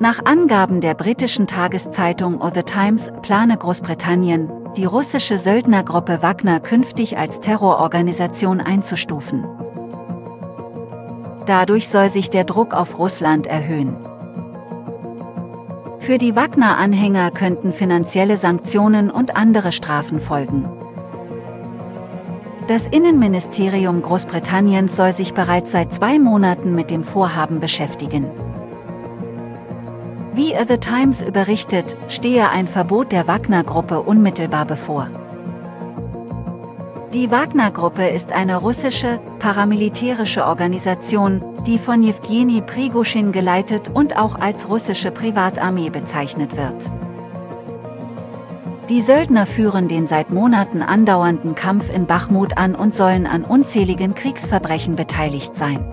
Nach Angaben der britischen Tageszeitung The Times plane Großbritannien, die russische Söldnergruppe Wagner künftig als Terrororganisation einzustufen. Dadurch soll sich der Druck auf Russland erhöhen. Für die Wagner-Anhänger könnten finanzielle Sanktionen und andere Strafen folgen. Das Innenministerium Großbritanniens soll sich bereits seit zwei Monaten mit dem Vorhaben beschäftigen. Wie The Times überrichtet, stehe ein Verbot der Wagner-Gruppe unmittelbar bevor. Die Wagner-Gruppe ist eine russische, paramilitärische Organisation, die von Jewgeni Prigoschin geleitet und auch als russische Privatarmee bezeichnet wird. Die Söldner führen den seit Monaten andauernden Kampf in Bachmut an und sollen an unzähligen Kriegsverbrechen beteiligt sein.